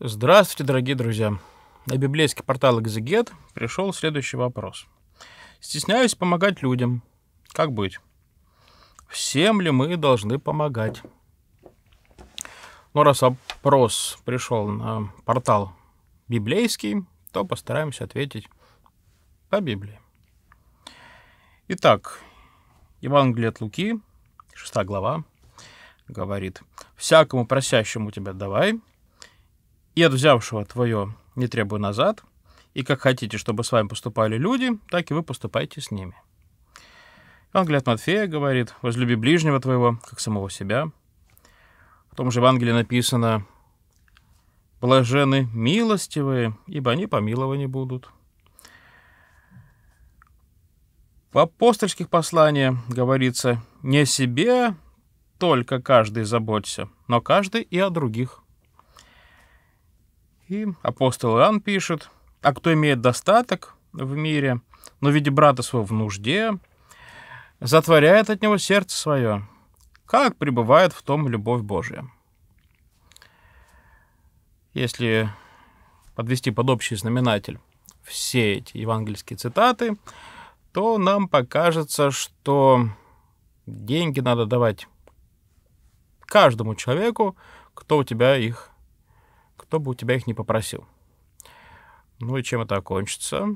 Здравствуйте, дорогие друзья. На библейский портал «Экзегет» пришел следующий вопрос. Стесняюсь помогать людям. Как быть? Всем ли мы должны помогать? Ну, раз вопрос пришел на портал библейский, то постараемся ответить по Библии. Итак, Евангелие от Луки, 6 глава, говорит, «Всякому просящему тебя давай, и от взявшего твое не требуй назад, и как хотите, чтобы с вами поступали люди, так и вы поступайте с ними». Евангелие от Матфея говорит, «Возлюби ближнего твоего, как самого себя». В том же Евангелии написано, «Блажены милостивые, ибо они помилованы будут». В апостольских посланиях говорится, «Не о себе только каждый заботься, но каждый и о других». И апостол Иоанн пишет, «А кто имеет достаток в мире, но видя брата своего в нужде, затворяет от него сердце свое, как пребывает в том любовь Божия». Если подвести под общий знаменатель все эти евангельские цитаты, то нам покажется, что деньги надо давать каждому человеку, кто у тебя их, кто бы у тебя их не попросил. Ну и чем это окончится?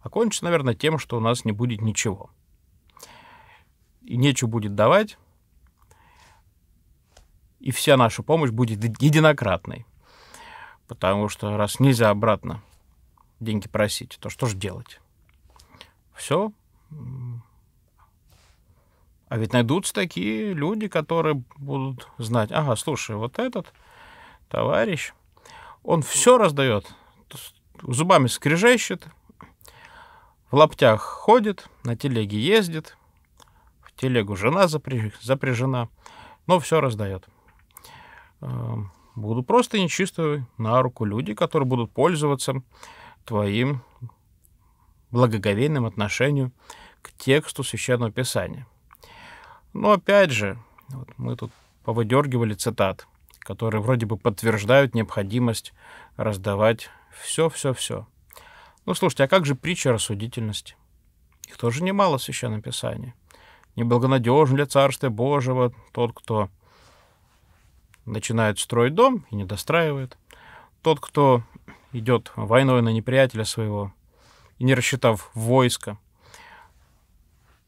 Окончится, наверное, тем, что у нас не будет ничего. И нечего будет давать, и вся наша помощь будет единократной. Потому что раз нельзя обратно деньги просить, то что же делать? Все. А ведь найдутся такие люди, которые будут знать, ага, слушай, вот этот товарищ, он все раздает, зубами скрежещет, в лаптях ходит, на телеге ездит, в телегу жена запряжена, но все раздает. Эм, будут просто нечистые на руку люди, которые будут пользоваться твоим благоговейным отношением к тексту Священного Писания. Но опять же, вот мы тут повыдергивали цитат, которые вроде бы подтверждают необходимость раздавать все-все-все. Ну, слушайте, а как же притча рассудительности? Их тоже немало в Священном Писании. Неблагонадежен для Царствия Божьего тот, кто начинает строить дом и не достраивает. Тот, кто идет войной на неприятеля своего и, не рассчитав войско,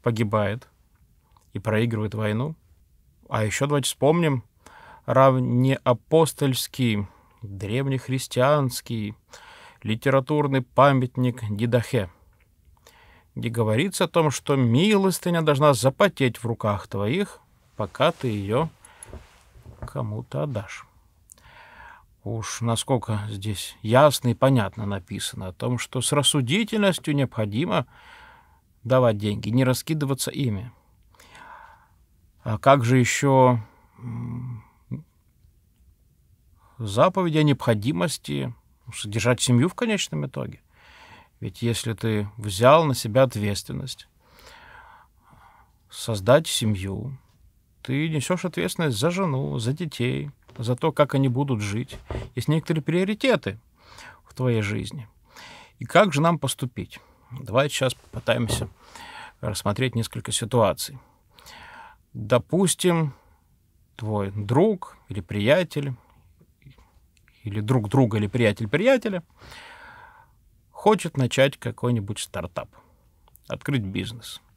погибает и проигрывает войну. А еще давайте вспомним равнеапостольский, древнехристианский литературный памятник Дидахе, где говорится о том, что милостыня должна запотеть в руках твоих, пока ты ее кому-то отдашь. Уж насколько здесь ясно и понятно написано о том, что с рассудительностью необходимо давать деньги, не раскидываться ими. А как же еще заповеди о необходимости содержать семью в конечном итоге? Ведь если ты взял на себя ответственность создать семью, ты несешь ответственность за жену, за детей, за то, как они будут жить. Есть некоторые приоритеты в твоей жизни. И как же нам поступить? Давайте сейчас попытаемся рассмотреть несколько ситуаций. Допустим, твой друг или приятель, или друг друга или приятель приятеля хочет начать какой-нибудь стартап, открыть бизнес –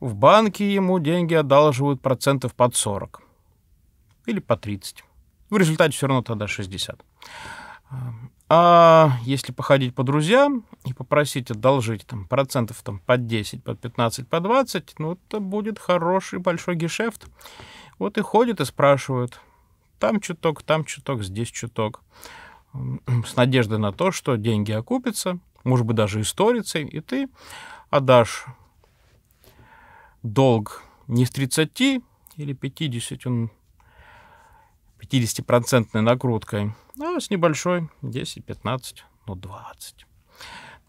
в банке ему деньги одалживают процентов под 40 или по 30. В результате все равно тогда 60. А если походить по друзьям и попросить одолжить там, процентов там, под 10, под 15, под 20, ну, это будет хороший большой гешефт. Вот и ходят и спрашивают, там чуток, там чуток, здесь чуток. С надеждой на то, что деньги окупятся, может быть, даже историцей, и ты отдашь долг не с 30 или 50, он 50-процентной накруткой, а с небольшой 10-15, ну 20.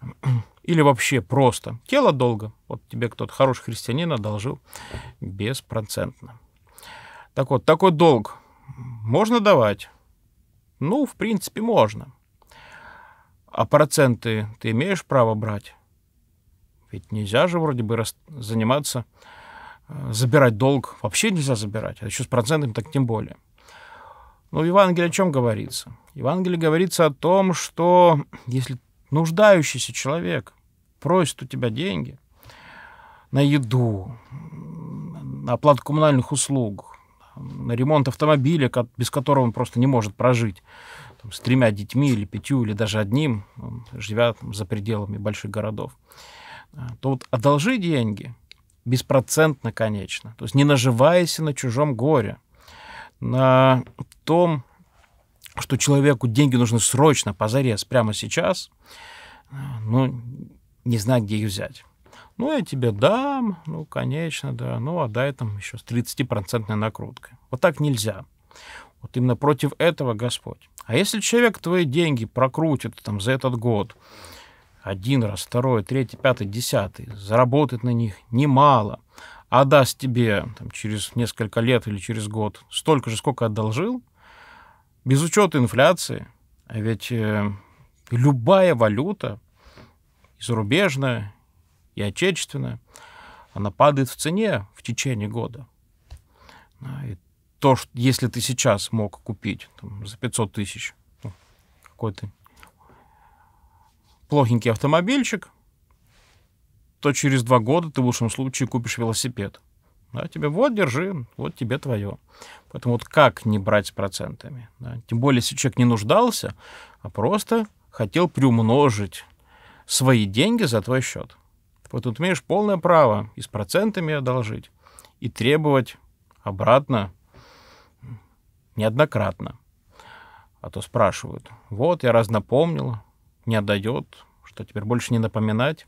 Или вообще просто тело долга. Вот тебе кто-то хороший христианин одолжил беспроцентно. Так вот, такой долг можно давать? Ну, в принципе, можно. А проценты ты имеешь право брать? Ведь нельзя же вроде бы заниматься, э, забирать долг. Вообще нельзя забирать. А еще с процентами так тем более. Ну, в Евангелии о чем говорится? В Евангелии говорится о том, что если нуждающийся человек просит у тебя деньги на еду, на оплату коммунальных услуг, на ремонт автомобиля, без которого он просто не может прожить, там, с тремя детьми или пятью, или даже одним, живя там, за пределами больших городов, а, то вот одолжи деньги беспроцентно, конечно, то есть не наживаясь на чужом горе, на том, что человеку деньги нужны срочно, позарез, прямо сейчас, ну, не знаю, где их взять. Ну, я тебе дам, ну, конечно, да, ну, а дай там еще с 30% накруткой. Вот так нельзя. Вот именно против этого Господь. А если человек твои деньги прокрутит там за этот год, один раз, второй, третий, пятый, десятый, заработает на них немало, а даст тебе там, через несколько лет или через год столько же, сколько одолжил, без учета инфляции, а ведь э, любая валюта, и зарубежная, и отечественная, она падает в цене в течение года. И то, что, если ты сейчас мог купить там, за 500 тысяч ну, какой-то плохенький автомобильчик, то через два года ты в лучшем случае купишь велосипед. Да, тебе вот, держи, вот тебе твое. Поэтому вот как не брать с процентами? Да? Тем более, если человек не нуждался, а просто хотел приумножить свои деньги за твой счет. Вот тут имеешь полное право и с процентами одолжить, и требовать обратно неоднократно. А то спрашивают, вот, я раз напомнил, не отдает, что теперь больше не напоминать.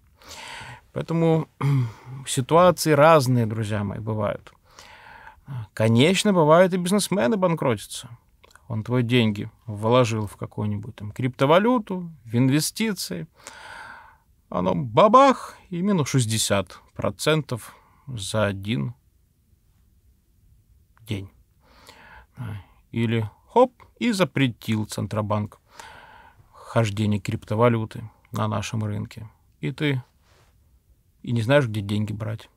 Поэтому ситуации разные, друзья мои, бывают. Конечно, бывают и бизнесмены банкротятся. Он твои деньги вложил в какую-нибудь там криптовалюту, в инвестиции. Оно бабах и минус 60% за один день. Или хоп, и запретил Центробанк хождение криптовалюты на нашем рынке. И ты и не знаешь, где деньги брать.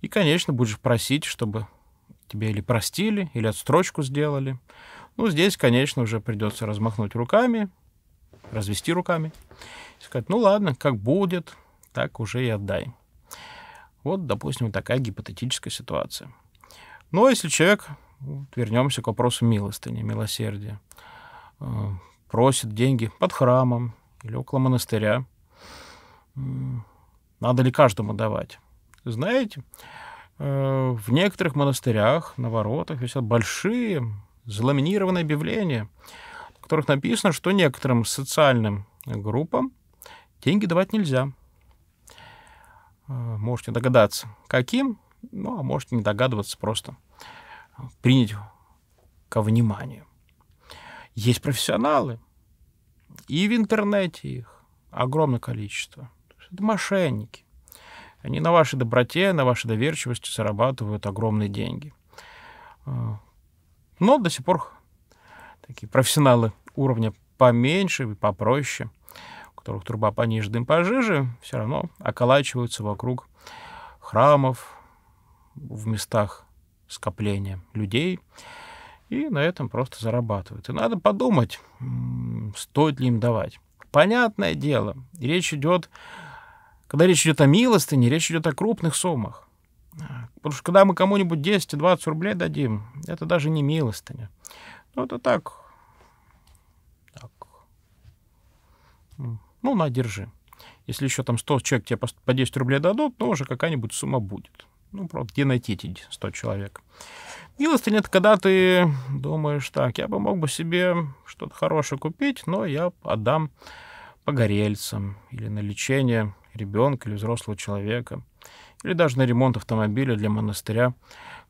И, конечно, будешь просить, чтобы тебе или простили, или отстрочку сделали. Ну, здесь, конечно, уже придется размахнуть руками, развести руками, сказать, ну ладно, как будет, так уже и отдай. Вот, допустим, такая гипотетическая ситуация. Но если человек, вот, вернемся к вопросу милостыни, милосердия, э, просит деньги под храмом или около монастыря, надо ли каждому давать? Знаете, э, в некоторых монастырях на воротах висят большие заламинированные объявления, в которых написано, что некоторым социальным группам деньги давать нельзя. Э, можете догадаться, каким, ну, а можете не догадываться, просто принять ко вниманию. Есть профессионалы, и в интернете их огромное количество. Это мошенники. Они на вашей доброте, на вашей доверчивости зарабатывают огромные деньги. А, но до сих пор такие профессионалы уровня поменьше и попроще, у которых труба пониже, дым пожиже, все равно околачиваются вокруг храмов, в местах скопления людей, и на этом просто зарабатывают. И надо подумать, стоит ли им давать. Понятное дело, речь идет когда речь идет о милостыне, речь идет о крупных суммах. Потому что когда мы кому-нибудь 10-20 рублей дадим, это даже не милостыня. Ну, это так. так. Ну, на, держи. Если еще там 100 человек тебе по 10 рублей дадут, то уже какая-нибудь сумма будет. Ну, правда, где найти эти 100 человек? Милостыня — это когда ты думаешь, так, я бы мог бы себе что-то хорошее купить, но я отдам погорельцам или на лечение ребенка или взрослого человека, или даже на ремонт автомобиля для монастыря,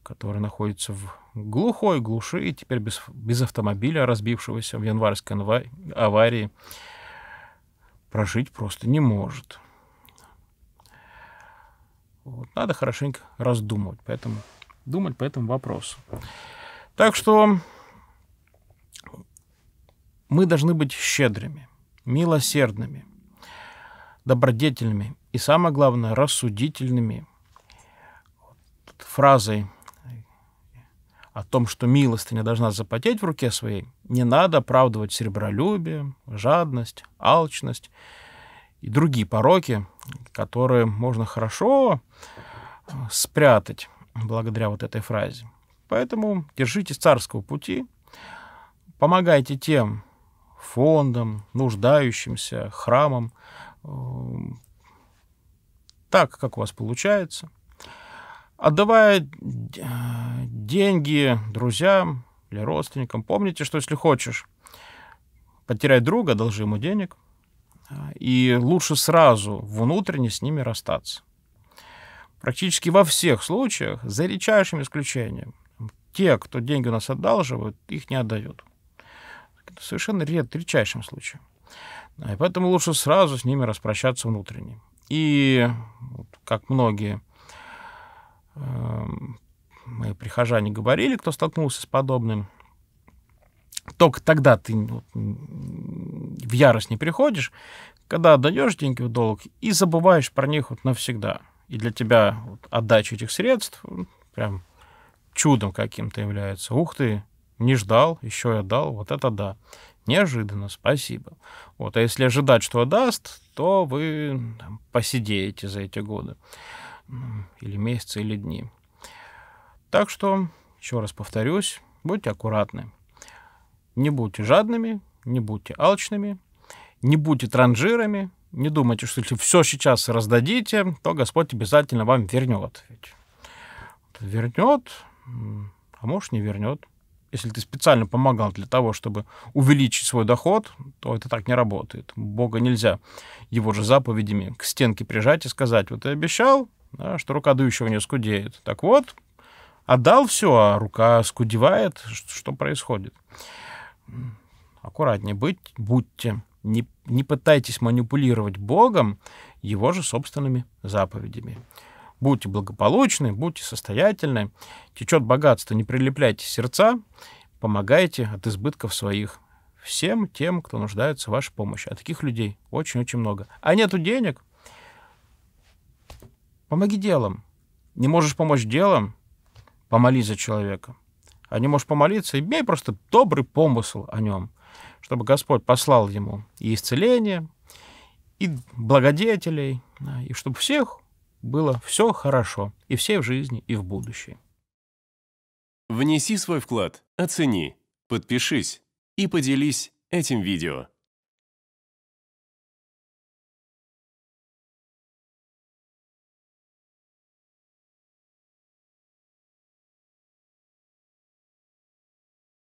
который находится в глухой глуши и теперь без, без автомобиля, разбившегося в январской аварии, прожить просто не может. Вот. Надо хорошенько раздумывать, поэтому, думать по этому вопросу. Так что Мы должны быть щедрыми, милосердными, добродетельными и, самое главное, рассудительными. Фразой о том, что милостыня должна запотеть в руке своей, не надо оправдывать серебролюбие, жадность, алчность и другие пороки, которые можно хорошо э, спрятать благодаря вот этой фразе. Поэтому держитесь царского пути, помогайте тем фондам, нуждающимся, храмам, так, как у вас получается – Отдавая э, деньги друзьям или родственникам, помните, что если хочешь потерять друга, должи ему денег, и лучше сразу внутренне с ними расстаться. Практически во всех случаях, за редчайшим исключением, те, кто деньги у нас одалживают, их не отдают. Это совершенно ред, редчайшим случаем. И поэтому лучше сразу с ними распрощаться внутренне. И, как многие Эм, мои прихожане говорили, кто столкнулся с подобным, только тогда ты в ярость не приходишь, когда отдаешь деньги в долг и забываешь про них вот навсегда. И для тебя вот, отдача этих средств прям чудом каким-то является. Ух ты, не ждал, еще и отдал, вот это да. Неожиданно, спасибо. Вот, а если ожидать, что отдаст, то вы там, посидеете за эти годы или месяцы, или дни. Так что, еще раз повторюсь, будьте аккуратны. Не будьте жадными, не будьте алчными, не будьте транжирами, не думайте, что если все сейчас раздадите, то Господь обязательно вам вернет. Ведь вернет, а может не вернет. Если ты специально помогал для того, чтобы увеличить свой доход, то это так не работает. Бога нельзя его же заповедями к стенке прижать и сказать, вот ты обещал, да, что рука дующего не скудеет. Так вот, отдал все, а рука скудевает. Что происходит? Аккуратнее быть, будьте. Не, не пытайтесь манипулировать Богом его же собственными заповедями. Будьте благополучны, будьте состоятельны, течет богатство, не прилепляйте сердца, помогайте от избытков своих всем тем, кто нуждается в вашей помощи. А таких людей очень-очень много. А нету денег, Помоги делом. Не можешь помочь делом? Помолись за человека. А не можешь помолиться, имей просто добрый помысл о нем, чтобы Господь послал ему и исцеление, и благодетелей, и чтобы всех было все хорошо, и все в жизни, и в будущем. Внеси свой вклад, оцени, подпишись и поделись этим видео.